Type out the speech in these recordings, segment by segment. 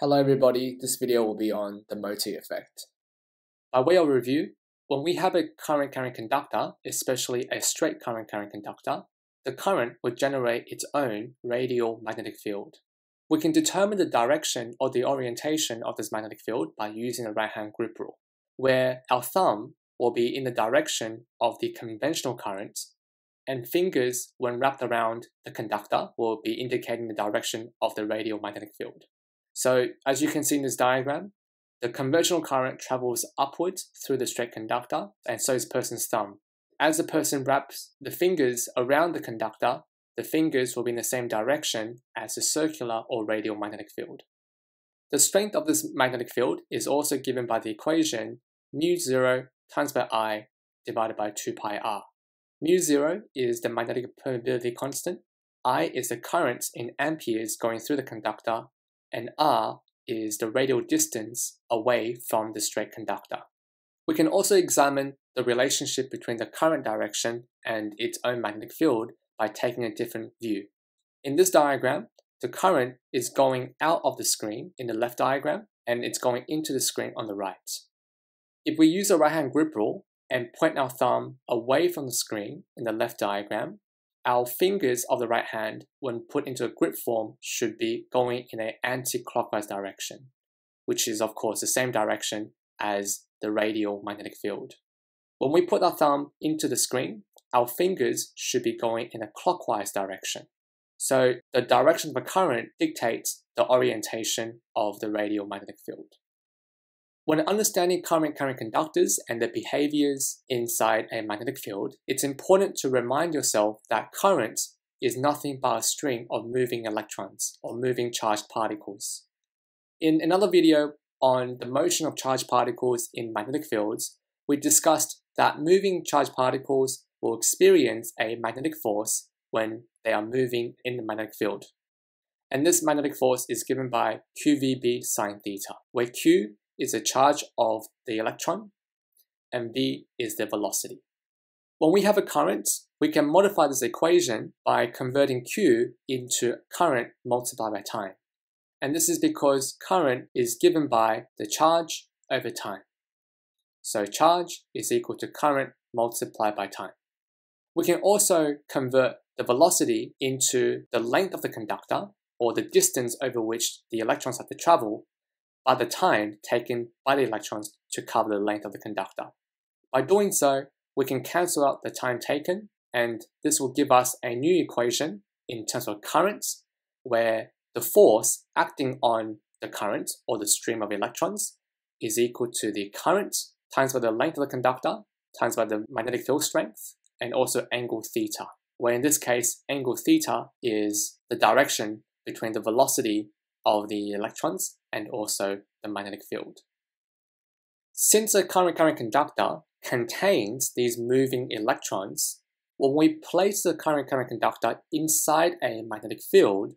Hello everybody, this video will be on the Motor effect. By way of review, when we have a current carrying conductor, especially a straight current carrying conductor, the current will generate its own radial magnetic field. We can determine the direction or the orientation of this magnetic field by using the right hand grip rule, where our thumb will be in the direction of the conventional current and fingers, when wrapped around the conductor, will be indicating the direction of the radial magnetic field. So as you can see in this diagram, the conventional current travels upwards through the straight conductor, and so is person's thumb. As the person wraps the fingers around the conductor, the fingers will be in the same direction as the circular or radial magnetic field. The strength of this magnetic field is also given by the equation mu 0 times by I divided by 2 pi r. Mu 0 is the magnetic permeability constant, I is the current in amperes going through the conductor, and r is the radial distance away from the straight conductor. We can also examine the relationship between the current direction and its own magnetic field by taking a different view. In this diagram, the current is going out of the screen in the left diagram and it's going into the screen on the right. If we use a right hand grip rule, and point our thumb away from the screen in the left diagram, our fingers of the right hand, when put into a grip form, should be going in an anti-clockwise direction, which is of course the same direction as the radial magnetic field. When we put our thumb into the screen, our fingers should be going in a clockwise direction. So the direction of the current dictates the orientation of the radial magnetic field. When understanding current carrying conductors and their behaviors inside a magnetic field, it's important to remind yourself that current is nothing but a string of moving electrons or moving charged particles. In another video on the motion of charged particles in magnetic fields, we discussed that moving charged particles will experience a magnetic force when they are moving in the magnetic field. And this magnetic force is given by QVB sine theta, where Q is the charge of the electron, and v is the velocity. When we have a current, we can modify this equation by converting Q into current multiplied by time. And this is because current is given by the charge over time. So charge is equal to current multiplied by time. We can also convert the velocity into the length of the conductor or the distance over which the electrons have to travel by the time taken by the electrons to cover the length of the conductor. By doing so, we can cancel out the time taken, and this will give us a new equation in terms of currents, where the force acting on the current or the stream of electrons is equal to the current times by the length of the conductor times by the magnetic field strength and also angle theta, where in this case, angle theta is the direction between the velocity of the electrons and also the magnetic field. Since a current carrying conductor contains these moving electrons, when we place the current carrying conductor inside a magnetic field,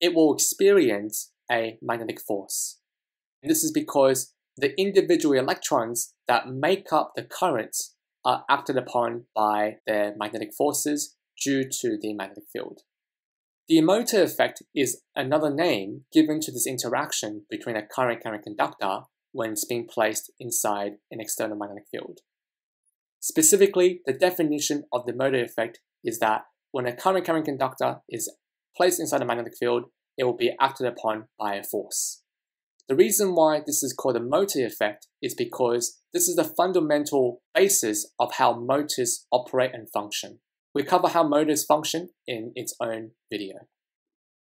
it will experience a magnetic force. And this is because the individual electrons that make up the currents are acted upon by their magnetic forces due to the magnetic field. The Motor effect is another name given to this interaction between a current carrying conductor when it's being placed inside an external magnetic field. Specifically, the definition of the motor effect is that when a current carrying conductor is placed inside a magnetic field, it will be acted upon by a force. The reason why this is called a motor effect is because this is the fundamental basis of how motors operate and function. We cover how motors function in its own video.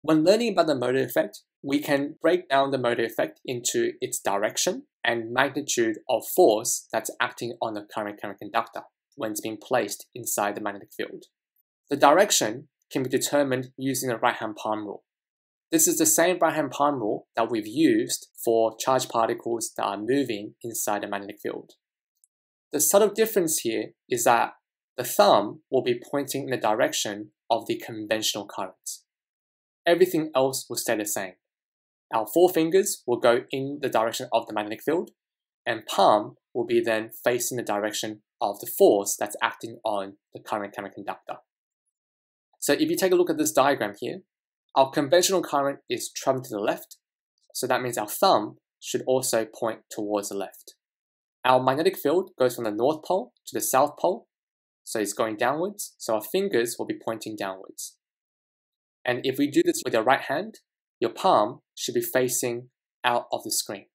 When learning about the motor effect, we can break down the motor effect into its direction and magnitude of force that's acting on the current carrying conductor when it's being placed inside the magnetic field. The direction can be determined using the right-hand palm rule. This is the same right-hand palm rule that we've used for charged particles that are moving inside the magnetic field. The subtle difference here is that the thumb will be pointing in the direction of the conventional current. Everything else will stay the same. Our four fingers will go in the direction of the magnetic field, and palm will be then facing the direction of the force that's acting on the current carrying conductor. So if you take a look at this diagram here, our conventional current is traveling to the left, So that means our thumb should also point towards the left. Our magnetic field goes from the North Pole to the South Pole, so it's going downwards, so our fingers will be pointing downwards. And if we do this with your right hand, your palm should be facing out of the screen.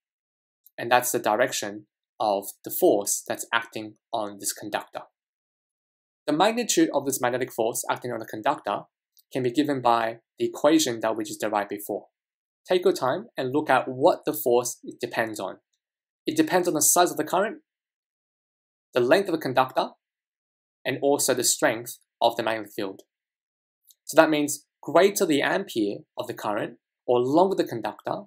And that's the direction of the force that's acting on this conductor. The magnitude of this magnetic force acting on the conductor can be given by the equation that we just derived before. Take your time and look at what the force depends on. It depends on the size of the current, the length of the conductor, and also the strength of the magnetic field. So that means greater the ampere of the current, or longer the conductor,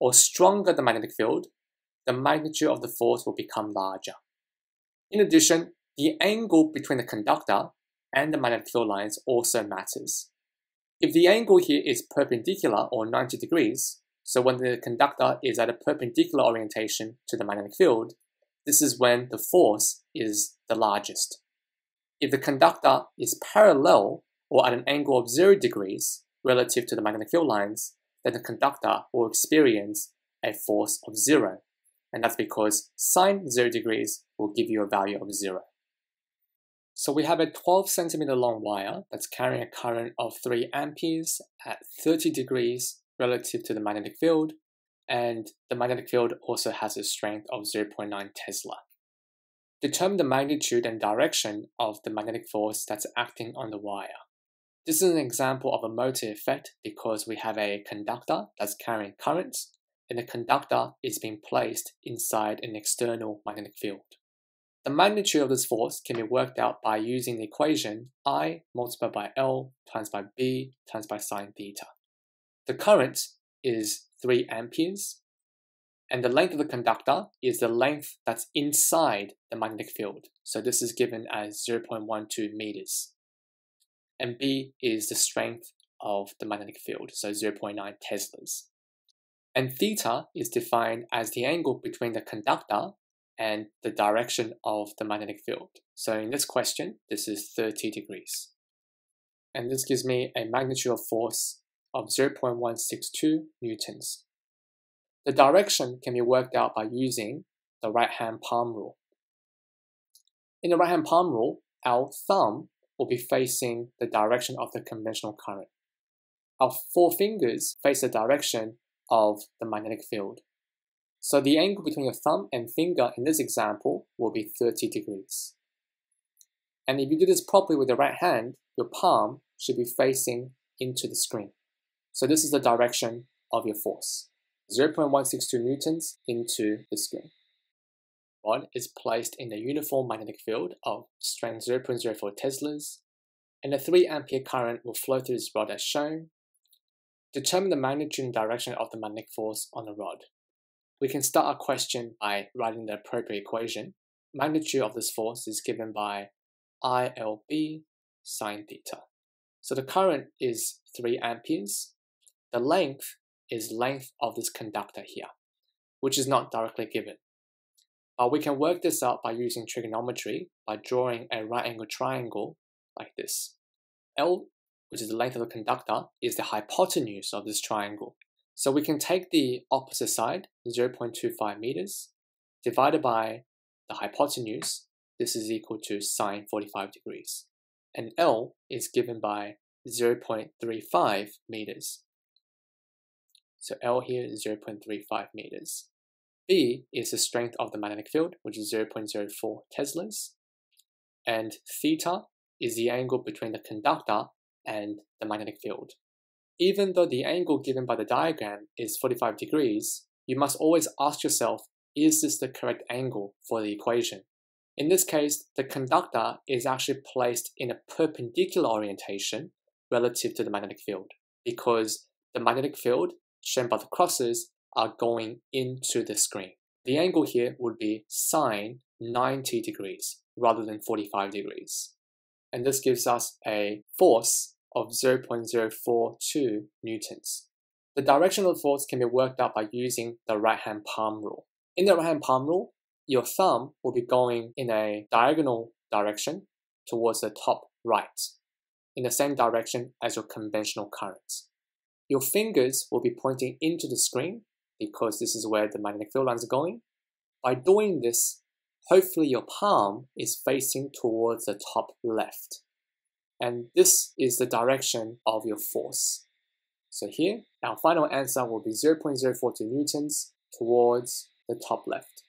or stronger the magnetic field, the magnitude of the force will become larger. In addition, the angle between the conductor and the magnetic field lines also matters. If the angle here is perpendicular or 90 degrees, so when the conductor is at a perpendicular orientation to the magnetic field, this is when the force is the largest. If the conductor is parallel or at an angle of 0 degrees relative to the magnetic field lines, then the conductor will experience a force of 0. And that's because sine 0 degrees will give you a value of 0. So we have a 12 centimeter long wire that's carrying a current of 3 amperes at 30 degrees relative to the magnetic field, and the magnetic field also has a strength of 0.9 Tesla. Determine the magnitude and direction of the magnetic force that's acting on the wire. This is an example of a motor effect because we have a conductor that's carrying currents, and the conductor is being placed inside an external magnetic field. The magnitude of this force can be worked out by using the equation I multiplied by L times by B times by sine theta. The current is 3 amperes, and the length of the conductor is the length that's inside the magnetic field. So this is given as 0.12 meters. And B is the strength of the magnetic field, so 0.9 teslas. And theta is defined as the angle between the conductor and the direction of the magnetic field. So in this question, this is 30 degrees. And this gives me a magnitude of force of 0.162 newtons. The direction can be worked out by using the right hand palm rule. In the right hand palm rule, our thumb will be facing the direction of the conventional current. Our four fingers face the direction of the magnetic field. So the angle between your thumb and finger in this example will be 30 degrees. And if you do this properly with the right hand, your palm should be facing into the screen. So this is the direction of your force. 0.162 newtons into the screen. Rod is placed in a uniform magnetic field of strength 0.04 teslas, and a 3 ampere current will flow through this rod as shown. Determine the magnitude and direction of the magnetic force on the rod. We can start our question by writing the appropriate equation. Magnitude of this force is given by ILB sine theta. So the current is 3 amperes. The length is length of this conductor here, which is not directly given. But we can work this out by using trigonometry by drawing a right angle triangle like this. L, which is the length of the conductor, is the hypotenuse of this triangle. So we can take the opposite side, 0.25 meters, divided by the hypotenuse, this is equal to sine 45 degrees. And L is given by 0.35 meters. So L here is 0.35 meters. B is the strength of the magnetic field, which is 0.04 teslas. And theta is the angle between the conductor and the magnetic field. Even though the angle given by the diagram is 45 degrees, you must always ask yourself, is this the correct angle for the equation? In this case, the conductor is actually placed in a perpendicular orientation relative to the magnetic field because the magnetic field shown by the crosses are going into the screen. The angle here would be sine 90 degrees rather than 45 degrees. And this gives us a force of 0.042 newtons. The directional force can be worked out by using the right hand palm rule. In the right hand palm rule, your thumb will be going in a diagonal direction towards the top right, in the same direction as your conventional current. Your fingers will be pointing into the screen because this is where the magnetic field lines are going. By doing this, hopefully your palm is facing towards the top left. And this is the direction of your force. So here, our final answer will be 0.042 newtons towards the top left.